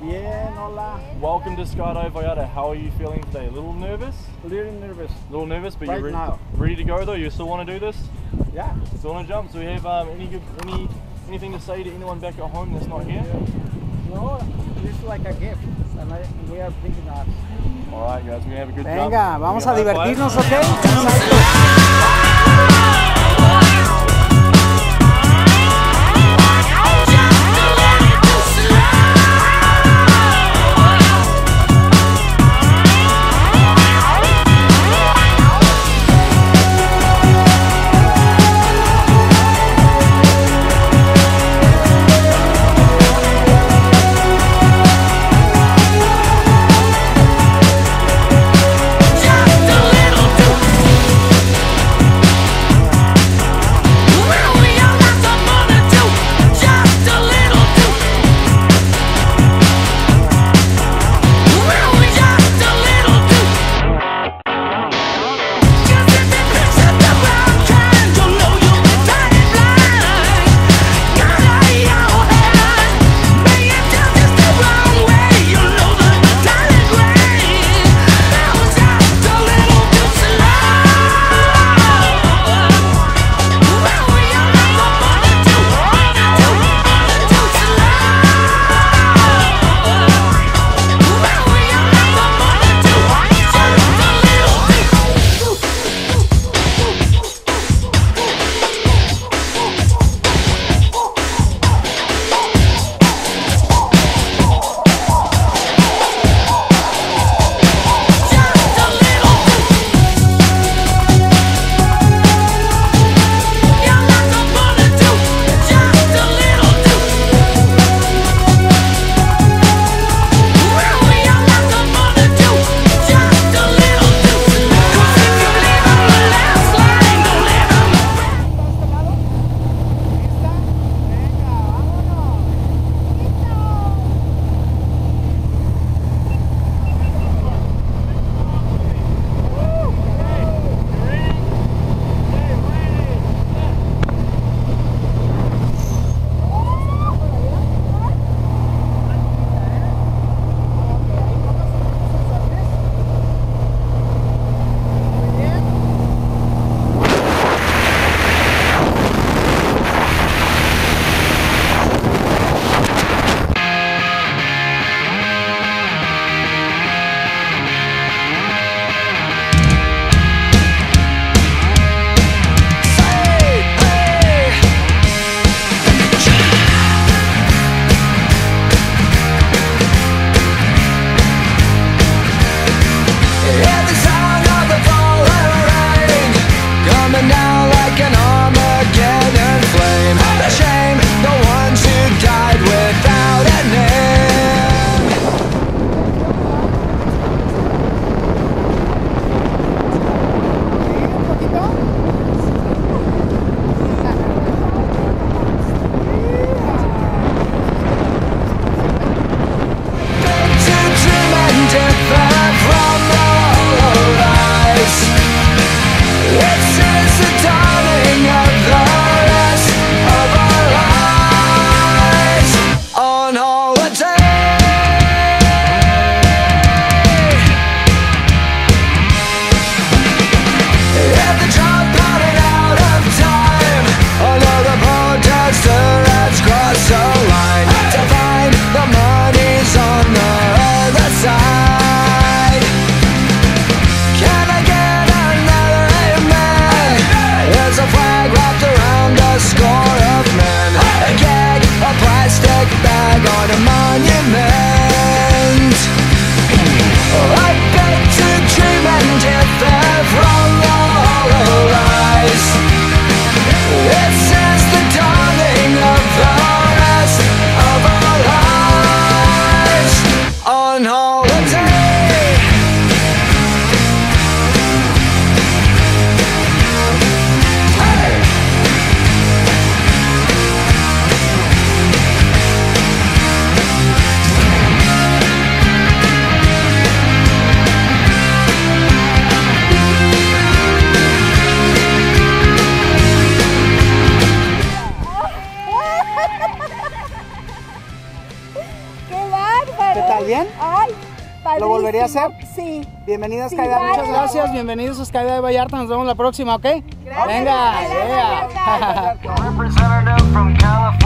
Bien, hola. Welcome to Skydive Vallarta. How are you feeling today? A little nervous? A little nervous. A little nervous, but Right you're re- now. ready to go though. You still want to do this? Yeah. Still want to jump? So we have um, any good, any anything to say to anyone back at home that's not here? No, it's like a gift. And I, we are thinking of All right, guys, we're gonna have a good jump. Venga, vamos a Give me high five. divertirnos, ¿ok? ¿Qué tal? ¿Bien? Ay, ¿Lo volvería a hacer? Sí. Bienvenida Sí, Skydive, muchas vale. gracias. Bienvenidos a Skydive de Vallarta. Nos vemos la próxima, ¿ok? Gracias, Venga, Vallarta. yeah.